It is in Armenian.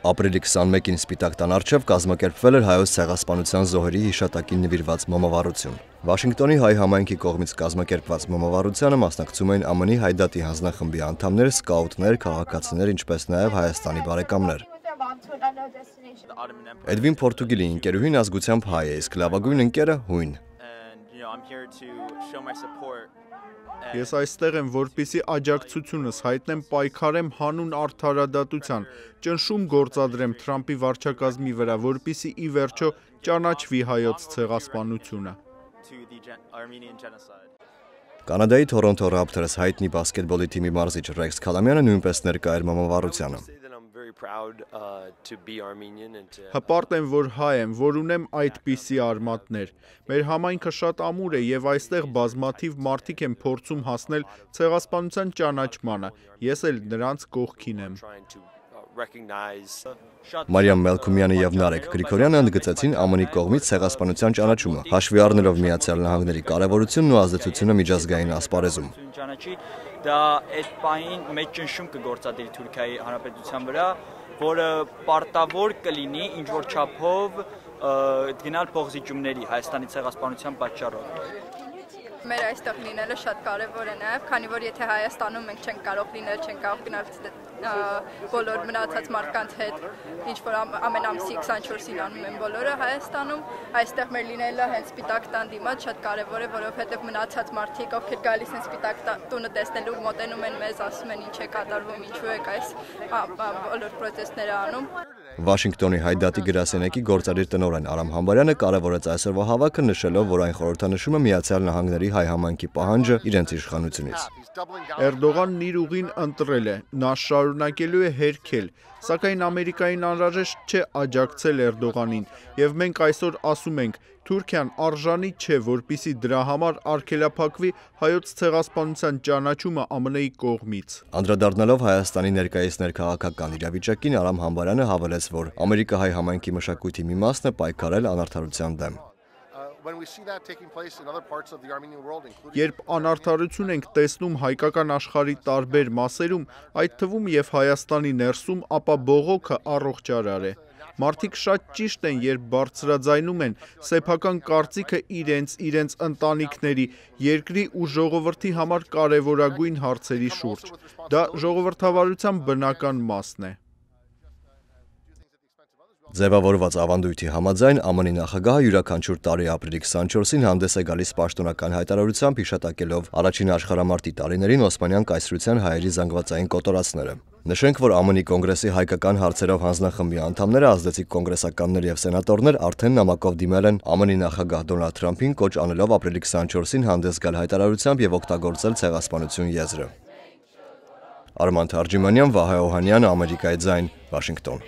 Ապրիլի 21-ին Սպիտակ տան առջև կազմակերպվել էր հայոց ցեղասպանության զոհերի հիշատակին նվիրված մոմավառություն։ Վաշինգտոնի հայ համայնքի կողմից կազմակերպված մոմավառությանը մասնակցում էին ԱՄՆ-ի հայդատի հանձնախմբի անդամներ, սկաուտներ, քաղաքացիներ, ինչպես նաև Հայաստանի բարեկամներ։ Էդվին Պորտուգալի ընկերուհին ազգությամբ հայ է, իսկ լավագույն ընկերը հույն։ Ես այստեղ եմ, որպիսի աջակցությունս հայտնեմ պայքարեմ հանուն արդարադատության, ճնշում գործադրեմ Թրամփի վարչակազմի վրա, որպիսի ի վերջո ճանաչվի հայոց ցեղասպանությունը։ Կանադայի Թորոնտո Raptors հայտնի բասկետբոլի թիմի մարզիչ Ռեքս Քալամյանը նույնպես ներկա էր մամավառությանը։ Հպարտ եմ, որ հայ եմ, որ ունեմ այդպիսի արմատներ։ Մեր համայնքը շատ ամուր է եւ այստեղ բազմաթիվ մարդիկ են փորձում հասնել ցեղասպանության ճանաչմանը։ Ես էլ նրանց կողքին եմ։ Մարիամ Մելքումյանը եւ Նարեկ Գրիգորյանը ընդգծեցին ԱՄՆ-ի կողմից ցեղասպանության ճանաչումը, հաշվի առնելով Միացյալ Նահանգների կարևորությունն ու ազդեցությունը միջազգային ասպարեզում։ Դա այդ պահին մեծ ճնշում կգործադրի Թուրքիայի Հանրապետության վրա, որը պարտավոր կլինի ինչ որ չափով գնալ փողզիջումների Հայաստանի ցեղասպանության պատճառով մեր այստեղ լինելը շատ կարևոր է նաև, քանի որ եթե Հայաստանում մենք չենք կարող լինել, չենք կարող գնալ բոլոր մնացած մարդկանց հետ, ինչ որ ամեն ամսի 24-ին անում են բոլորը Հայաստանում, այստեղ մեր լինելը հենց Սպիտակ տան դիմաց շատ կարևոր է, որովհետև մնացած մարդիկ, ովքեր գալիս են Սպիտակ տունը տեսնելու, մոտենում են մեզ, ասում են ինչ է կատարվում, ինչու եք այս բոլոր պրոցեսները անում։ Վաշինգտոնի հայդատի գրասենյակի գործադիր տնօրեն Արամ Համբարյանը կարևորեց այսօրվա հավաքը նշելով, որ այն խորհրդանշում է Միացյալ Նահանգների հայ համայնքի պահանջը իրենց իշխանությունից։ Էրդողանն իր ուղին ընտրել է, նա շարունակելու է հերքել, սակայն Ամերիկային անհրաժեշտ չէ աջակցել Էրդողանին, եւ մենք այսօր ասում ենք, Թուրքիան արժանի չէ, որպիսի դրա համար արգելափակվի հայոց ցեղասպանության ճանաչումը ԱՄՆ-ի կողմից։ Անդրադառնալով Հայաստանի ներկայիս ներքաղաքական իրավիճակին Արամ Համբարյանը հավելեց, որ Ամերիկա-հայ համայնքի մշակույթի մի մասն է պայքարել անարդարության դեմ։ Երբ անարդարություն ենք տեսնում հայկական աշխարհի տարբեր մասերում, այդ թվում եւ Հայաստանի ներսում, ապա բողոքը առողջարար է։ Մարդիկ շատ ճիշտ են, երբ բարձրաձայնում են սեփական կարծիքը իրենց, իրենց ընտանիքների, երկրի ու ժողովրդի համար կարևորագույն հարցերի շուրջ։ Դա ժողովրդավարության բնական մասն է։ Ձևավորված ավանդույթի համաձայն ԱՄՆ-ի նախագահը յուրաքանչյուր տարի ապրիլի 24-ին հանդես է գալիս պաշտոնական հայտարարությամբ հիշատակելով առաջին աշխարհամարտի տարիներին Օսմանյան կայսրության հայերի զանգվածային կոտորածները։ Նշենք, որ ԱՄՆ-ի կոնգրեսի հայկական հարցերով հանձնախմբի անդամները ազդեցիկ կոնգրեսականներ եւ սենատորներ արդեն նամակով դիմել են ԱՄՆ-ի նախագահ Դոնալդ Թրամփին կոչ անելով ապրիլի 24-ին հանդես գալ հայտարարությամբ եւ օգտագործել ցեղասպանություն եզրը։ Արման Թարջիմանյան, Վահե Օհանյան, Ամերիկայի ձայն, Վաշինգտոն։